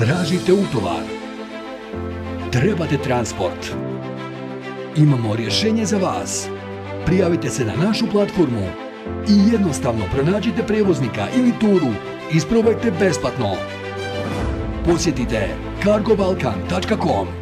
Tražite utovar. Trebate transport. Imamo rješenje za vas. Prijavite se na našu platformu i jednostavno pronađite prevoznika ili turu. Isprobajte besplatno. Posjetite cargobalkan.com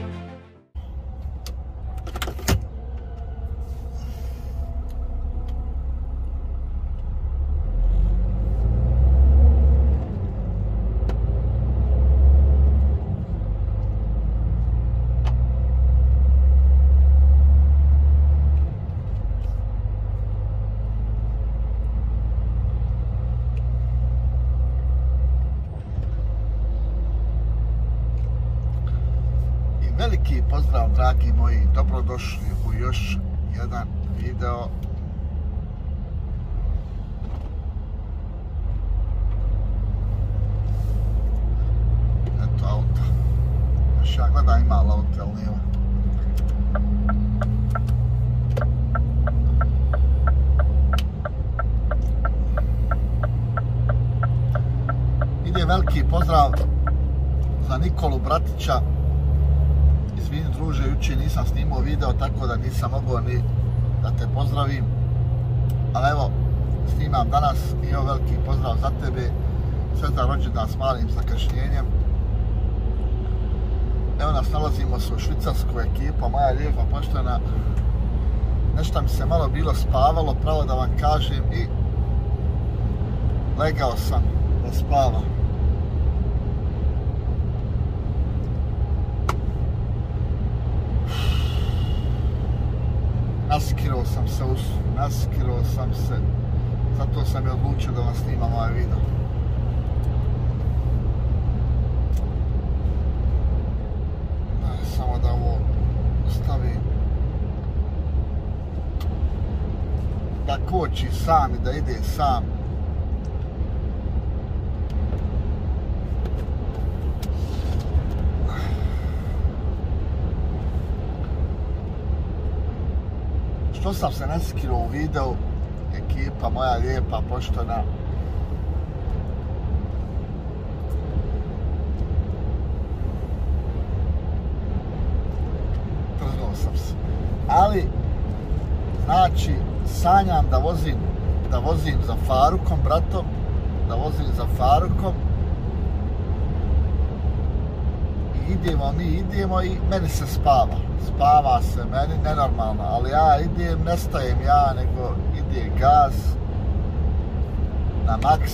Veliki pozdrav, dragi moji, dobrodošli u još jedan video. Eto auta. Još ja gledam ima auto, ali nema. Ide veliki pozdrav za Nikolu Bratića, druže, juče nisam snimao video, tako da nisam mogao ni da te pozdravim. Ali evo, snimam danas i ovo veliki pozdrav za tebe. Sve za rođendan s malim zakašnjenjem. Evo nas nalazimo se u švicarsku ekipu, moja lijepa poštena. Nešto mi se malo bilo spavalo, pravo da vam kažem i legao sam da spavam. Naskirao sam se, us, naskirao sam se, zato sam je odlučio da vam snimam ovaj video. Da, samo da ovo stavim. Da koči sam i da ide sam. To sam se naskiro u video, ekipa moja lijepa, poštona. Trznuo sam se. Ali, znači, sanjam da vozim, da vozim za Farukom, bratom, da vozim za Farukom, idemo mi, idemo i meni se spava. Spava se, meni nenormalno, ali ja idem, nestajem ja, nego ide gaz na maks.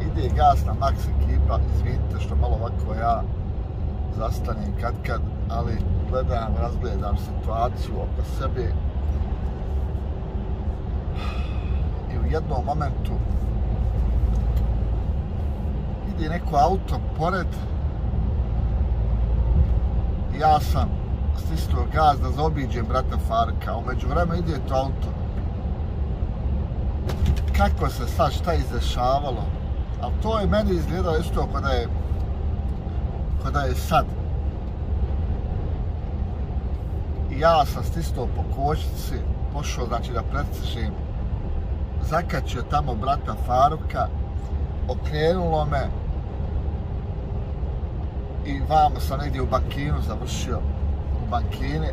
Ide gaz na maks ekipa, izvinite što malo ovako ja zastanem kad kad, ali gledam, razgledam situaciju oko sebe, jednom momentu ide neko auto pored ja sam stisnuo gaz da zaobiđem brata Farka. Umeđu vremena ide to auto. Kako se sad šta izdešavalo? Ali to je meni izgledalo isto kada je kada je sad. I ja sam stisnuo po kočnici, pošao znači da predsežem zakačio tamo brata Faruka, okrenulo me i vamo sam negdje u bankinu završio u bankini,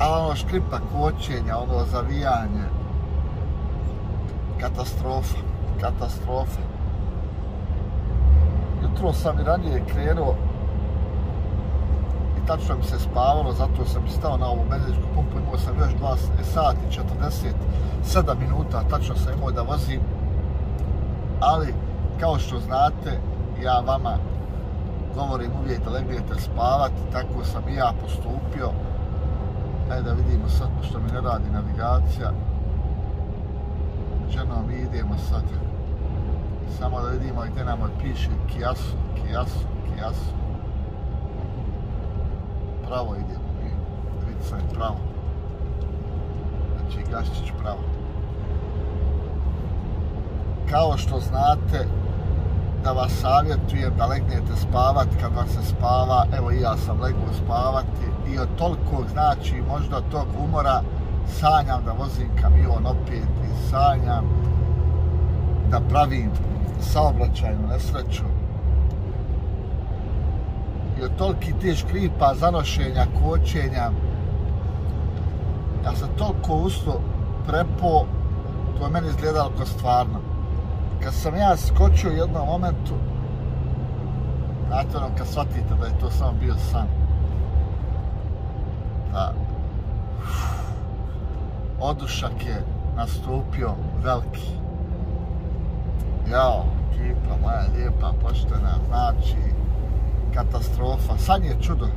a ono škripa kočenja, ono zavijanje, katastrofa, katastrofa. Jutro sam i ranije krenuo tačno mi se spavalo, zato sam stao na ovu benzinsku pumpu, imao sam još 2 sati, 40 7 minuta tačno sam imao da vozim, ali kao što znate, ja vama govorim uvijek da legnete spavati, tako sam i ja postupio. Ajde da vidimo sad, što mi ne radi navigacija. Ženo, mi idemo sad. Samo da vidimo gdje nam piše Kijasu, Kijasu, Kijasu. Pravo ide. mi. Vidite sam pravo. Znači, Gaščić pravo kao što znate da vas savjetujem da legnete spavati kad vam se spava, evo i ja sam legao spavati i od toliko, znači, možda tog umora, sanjam da vozim kamion opet i sanjam da pravim saobraćajnu nesreću je toliki te škripa, zanošenja, kočenja, ja sam toliko usto prepo, to je meni izgledalo kao stvarno. Kad sam ja skočio u jednom momentu, znate ono kad shvatite da je to samo bio san, da odušak je nastupio veliki. Jao, kipa moja lijepa, poštena, znači, katastrofa. San je čudo.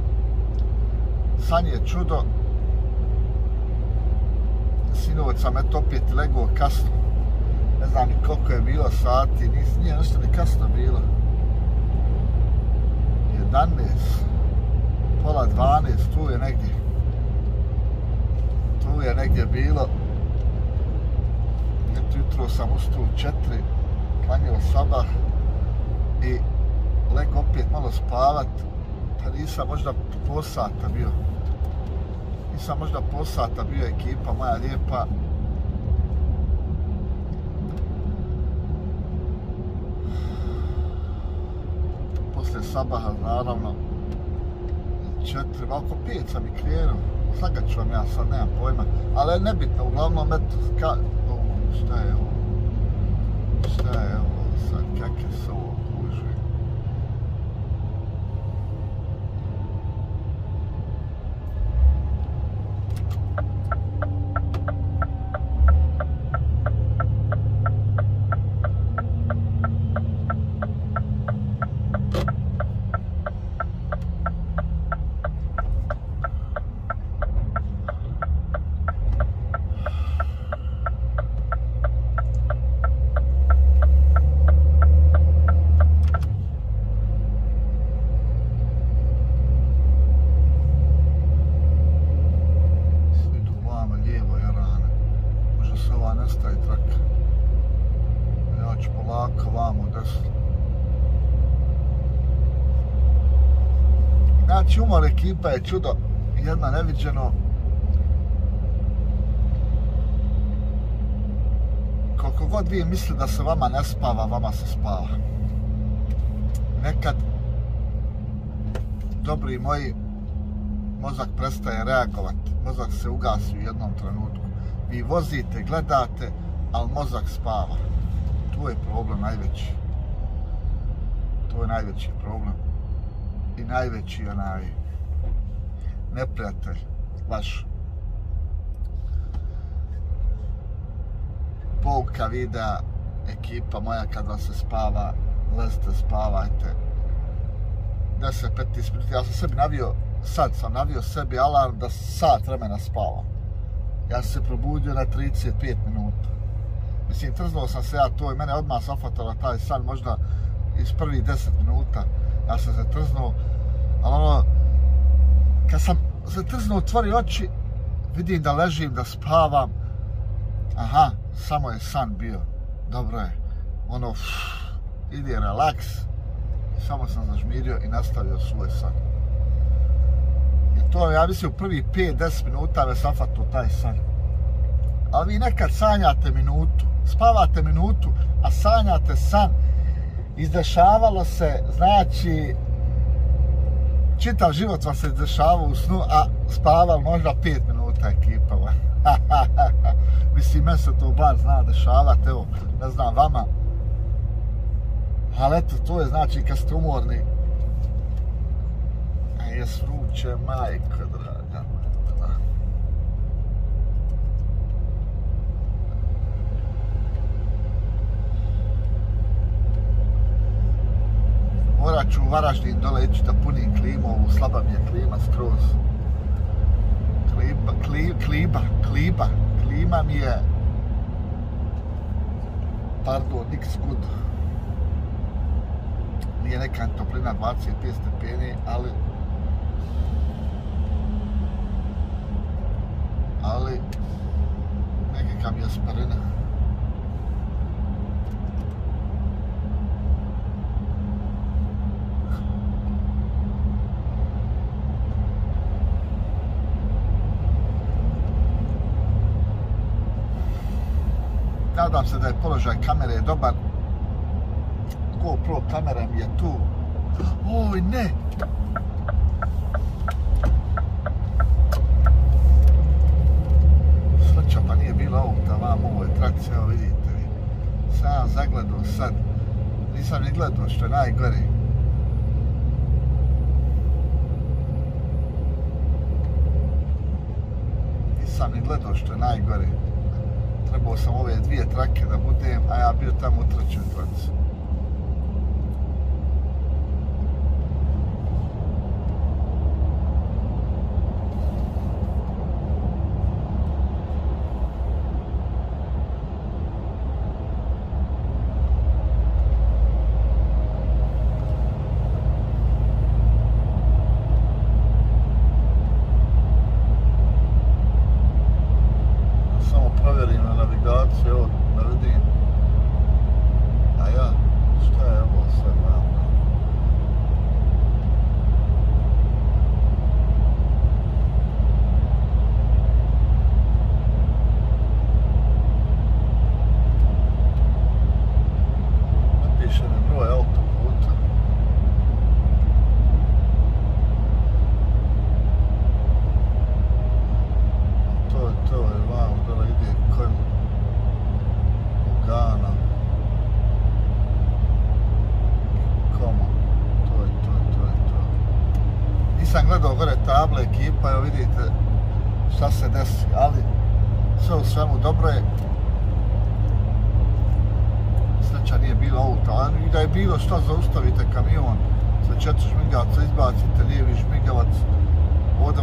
San je čudo. Sinovac sam eto opet legao kasno. Ne znam ni koliko je bilo sati, nis, nije nešto ni kasno bilo. 11, pola 12, tu je negdje. Tu je negdje bilo. Jutro sam ustao u četiri, klanjao sabah i lego opet malo spavat, pa nisam možda po sata bio. Nisam možda po sata bio ekipa moja lijepa. Posle sabaha, naravno, četiri, oko pet sam i krenuo. Slagat ću vam ja sad, nemam pojma. Ali nebitno, uglavnom, eto, ka... O, šta je ovo? Šta je ovo sad? Kakve se ovo? Znači, ekipa je čudo, jedna neviđeno. Koliko god vi misli da se vama ne spava, vama se spava. Nekad, dobri moji, mozak prestaje reagovati. Mozak se ugasi u jednom trenutku. Vi vozite, gledate, ali mozak spava. Tu je problem najveći. To je najveći problem. I najveći onaj neprijatelj vaš. Pouka videa, ekipa moja kad vas se spava, lezite, spavajte. 10-15 minuta, ja sam sebi navio, sad sam navio sebi alarm da sat vremena spavam. Ja sam se probudio na 35 minuta. Mislim, trznuo sam se ja to i mene odmah safatala taj san, možda iz prvih 10 minuta. Ja sam se trznuo, ali ono, kad sam se trzno otvori oči, vidim da ležim, da spavam. Aha, samo je san bio. Dobro je. Ono, pff, ide relaks. Samo sam zažmirio i nastavio svoj san. I to, ja mislim, u prvi 5-10 minuta me safato taj san. Ali vi nekad sanjate minutu, spavate minutu, a sanjate san. Izdešavalo se, znači, čitav život vam se dešavao u snu, a spaval možda 5 minuta ekipa. Mislim, meni se to bar zna dešavati, evo, ne znam, vama. Ali eto, to je znači kad ste umorni. A jes vruće, majko, draga. Morat ću u Varaždin dole ići da punim klimu, ovu slaba mi je klima skroz. Kliba, kli, kliba, kliba, klima mi je, pardon, niks good. Nije neka toplina 25 stepeni, ali ali nekakav je sparina. nadam se da je položaj kamere dobar. GoPro kamera mi je tu. Oj, ne! Sreća pa nije bilo auta vam ovo je traci, evo vidite vi. Sam zagledao sad. Nisam ni gledao što je najgore. Nisam ni gledao što je najgore trebao sam ove dvije trake da budem, a ja bio tamo u trećoj traci.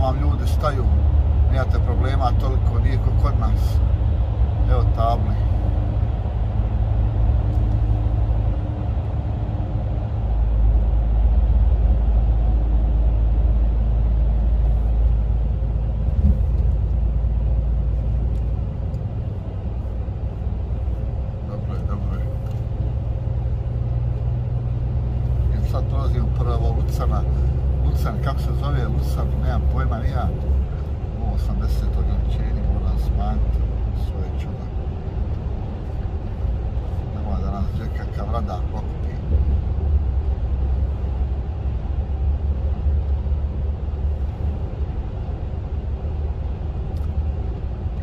vam ljudi staju, nijete problema, toliko nije kod nas. Evo table.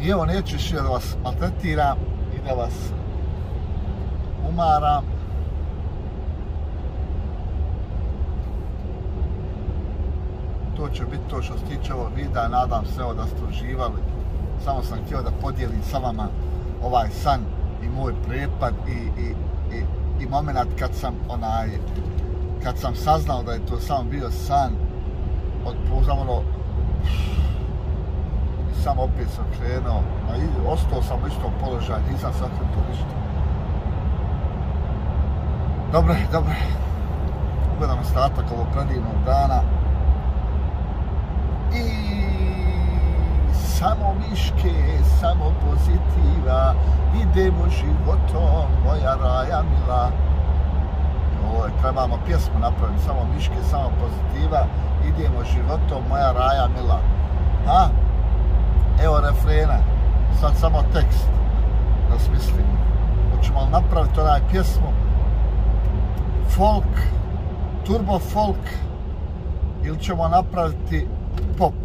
I evo neću više da vas maltretiram i da vas umaram. To će biti to što se tiče ovog videa. Nadam se evo da ste uživali. Samo sam htio da podijelim sa vama ovaj san i moj prepad i, i, i, i moment kad sam onaj kad sam saznao da je to samo bio san od ono sam opet sam krenuo, a i ostao sam u istom položaju, nisam sakrio to ništa. dobro, dobro Ugledam ostatak ovog predivnog dana. Samo miške, samo pozitiva, idemo životom, moja raja mila. Ovo trebamo pjesmu napraviti, samo miške, samo pozitiva, idemo životom, moja raja mila. Ha? evo refrena, sad samo tekst da smislim. Hoćemo li napraviti onaj pjesmu folk, turbo folk ili ćemo napraviti pop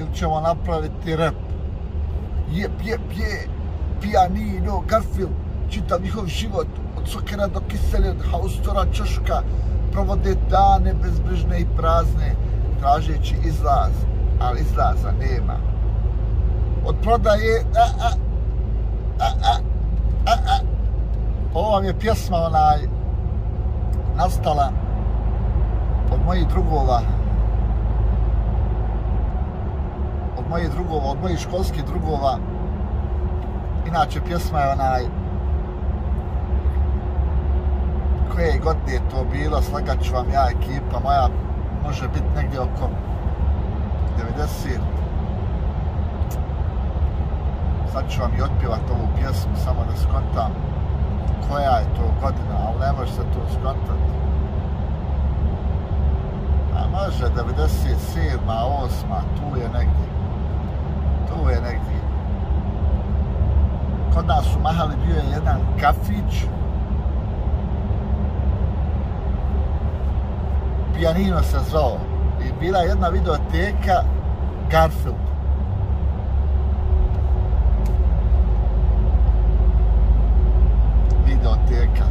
ili ćemo napraviti rap. Jep, jep, je, pijanino, Garfield, čitav njihov život, od sokera do kisele, od haustora, čoška, provode dane bezbrižne i prazne, tražeći izlaz, ali izlaza nema. Od prodaje, a, a, a, a, a, a. Ovo vam je pjesma onaj nastala od mojih drugova moje drugova, od mojih školskih drugova inače pjesma je onaj koje godine je to bilo, slagat ću vam ja ekipa moja može biti negdje oko 90. Sad ću vam i otpjevat ovu pjesmu, samo da skontam koja je to godina, ali ne može se to skontat. A može, 97. 8. tu je negdje. Tu je negdje. jedan kafić. Pianino se zvao. I bila jedna videoteka Garfield. Videoteka.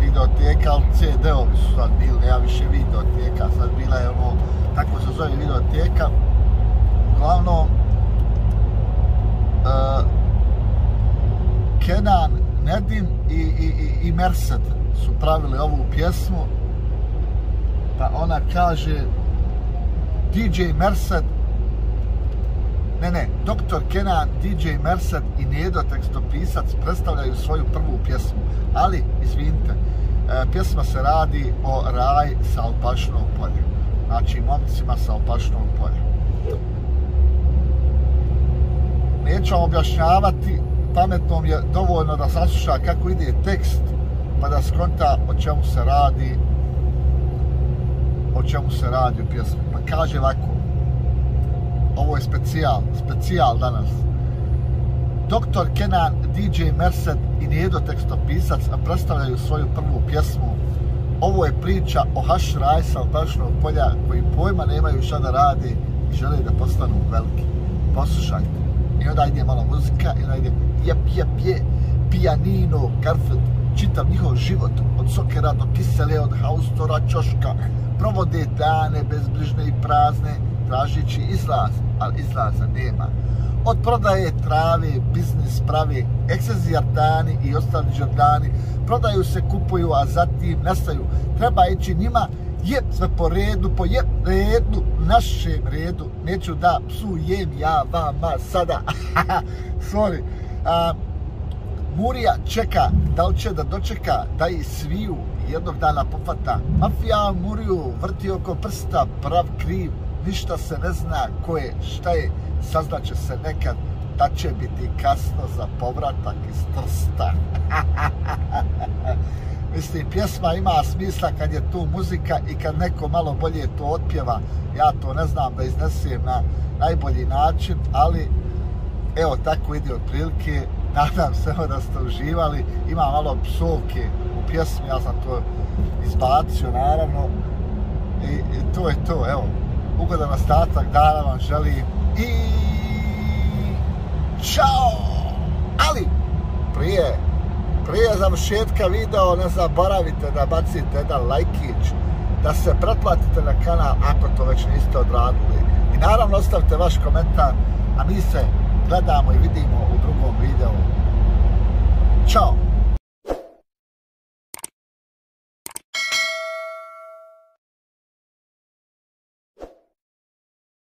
Videoteka, ali CD-ovi su sad bili, ja više videoteka. Sad bila je ono, tako se zove videoteka. Uglavnom, uh, Kenan, Nedim i, i, i, i Merced su pravili ovu pjesmu. Pa ona kaže DJ Merced Ne, ne, Dr. Kenan, DJ Merced i Nedo tekstopisac predstavljaju svoju prvu pjesmu. Ali, izvinite, e, pjesma se radi o raj sa Alpašnog polja. Znači, momcima sa Alpašnog polja. Neću vam objašnjavati, pametnom je dovoljno da sasluša kako ide tekst, pa da skonta o čemu se radi, o čemu se radi u pjesmi. Pa kaže ovako, ovo je specijal, specijal danas. Doktor Kenan, DJ Merced i Nijedo tekstopisac predstavljaju svoju prvu pjesmu. Ovo je priča o haš rajsa od Bašnog polja koji pojma nemaju šta da radi i žele da postanu veliki. Poslušajte. I onda ide malo muzika i onda ide jep, jep, je, pijanino, Garfield, čitav njihov život, od sokera do kisele, od haustora, čoška, provode dane bezbrižne i prazne, tražići izlaz, ali izlaza nema. Od prodaje trave, biznis pravi, eksezijardani i ostali žardani, prodaju se, kupuju, a zatim nestaju. Treba ići njima, je sve po redu, po je redu, našem redu. Neću da psujem ja vama sada. Sorry. A, Murija čeka, da li će da dočeka, da i sviju jednog dana pofata. Mafija Muriju vrti oko prsta, prav kriv, ništa se ne zna ko je, šta je, saznaće se nekad da će biti kasno za povratak iz Trsta. Mislim, pjesma ima smisla kad je tu muzika i kad neko malo bolje to otpjeva. Ja to ne znam da iznesem na najbolji način, ali evo, tako ide od prilike. Nadam se da ste uživali. Ima malo psovke u pjesmi, ja sam to izbacio, naravno. I, i to je to, evo ugodan ostatak dana vam želim i čao! Ali, prije, prije završetka video ne zaboravite da bacite jedan lajkić, da se pretplatite na kanal ako to već niste odradili. I naravno ostavite vaš komentar, a mi se gledamo i vidimo u drugom videu. Ćao!